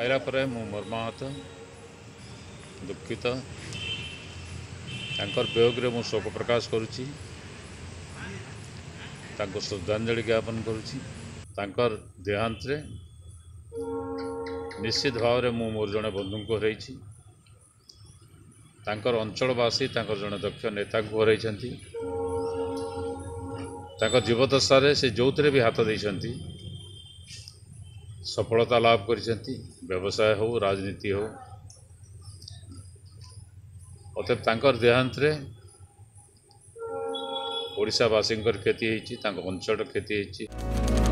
पायरा पर मर्मात दुखित वियोग्रे मु शोक प्रकाश कर श्रद्धाजलि ज्ञापन करुच्चर देहांत निश्चित भाव में मोर जो बंधु को हरई अंचलवासी जो दक्ष नेता को हरई जीवदशार से जो थे भी हाथ देती सफलता लाभ करवसाय हो राजनीति हो अतः तर देहांतरेशावासी क्षति होती अंचल क्षति होती